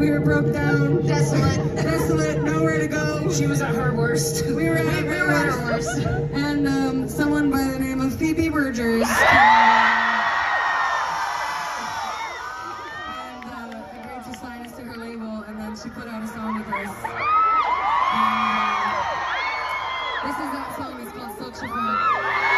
We were broke down, Desolate. desolate, nowhere to go. She was at her worst. We were at, we were our worst. And um, someone by the name of Phoebe Bridgers. And uh, agreed to sign us to her label, and then she put out a song with us. And, uh, this is that song. It's called Silk Chiffon.